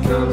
come.